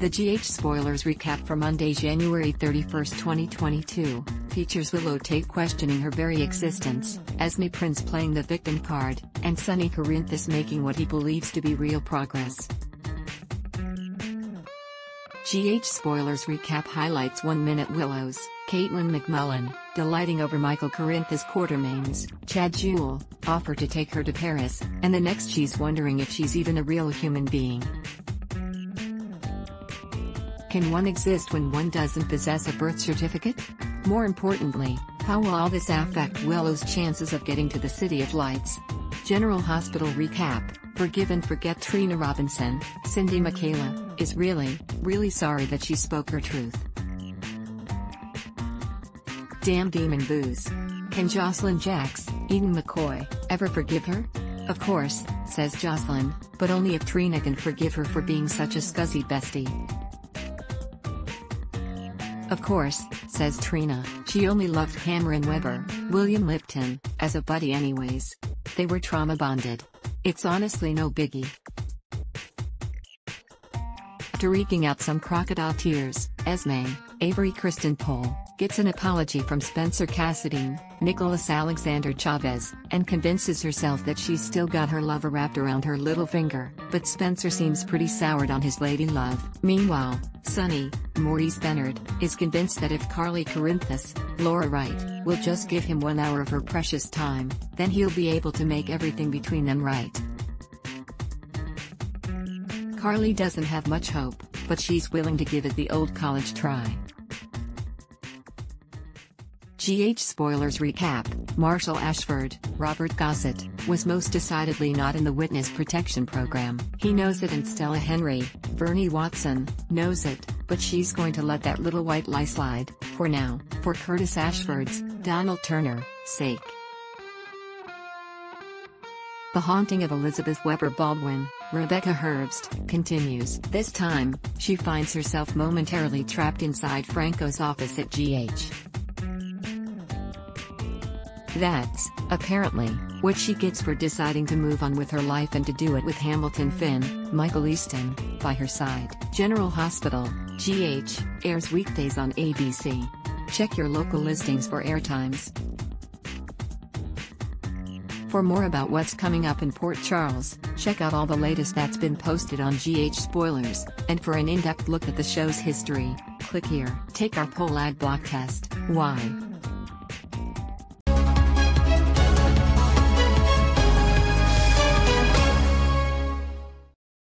The GH Spoilers recap for Monday, January 31, 2022, features Willow Tate questioning her very existence, Esme Prince playing the victim card, and Sonny Corinthos making what he believes to be real progress. GH Spoilers recap highlights 1 Minute Willows, Katelyn MacMullen, delighting over Michael Corinthos Quartermaines, Chad Duell, offer to take her to Paris, and the next she's wondering if she's even a real human being. Can one exist when one doesn't possess a birth certificate? More importantly, how will all this affect Willow's chances of getting to the City of Lights? General Hospital recap Forgive and forget Trina Robinson, Sydney Mikayla, is really, really sorry that she spoke her truth. Damn Demon Booze. Can Jocelyn Jacks, Eden McCoy, ever forgive her? Of course, says Jocelyn, but only if Trina can forgive her for being such a scuzzy bestie. Of course, says Trina, she only loved Cameron Webber, William Lipton, as a buddy anyways. They were trauma bonded. It's honestly no biggie. After eking out some crocodile tears, Esme, Avery Kristen Pohl, gets an apology from Spencer Cassadine, Nicholas Alexander Chavez, and convinces herself that she's still got her lover wrapped around her little finger, but Spencer seems pretty soured on his lady love. Meanwhile, Sonny, Maurice Benard, is convinced that if Carly Corinthos, Laura Wright, will just give him one hour of her precious time, then he'll be able to make everything between them right. Carly doesn't have much hope, but she's willing to give it the old college try. GH Spoilers Recap Marshall Ashford, Robert Gossett, was most decidedly not in the Witness Protection Program. He knows it and Stella Henry, Vernee Watson, knows it, but she's going to let that little white lie slide, for now, for Curtis Ashford's, Donnell Turner, sake. The haunting of Elizabeth Webber Baldwin, Rebecca Herbst, continues. This time, she finds herself momentarily trapped inside Franco's office at GH. That's, apparently, what she gets for deciding to move on with her life and to do it with Hamilton Finn, Michael Easton, by her side. General Hospital, GH, airs weekdays on ABC. Check your local listings for airtimes. For more about what's coming up in Port Charles, check out all the latest that's been posted on GH Spoilers, and for an in-depth look at the show's history, click here. Take our poll ad block test. Why?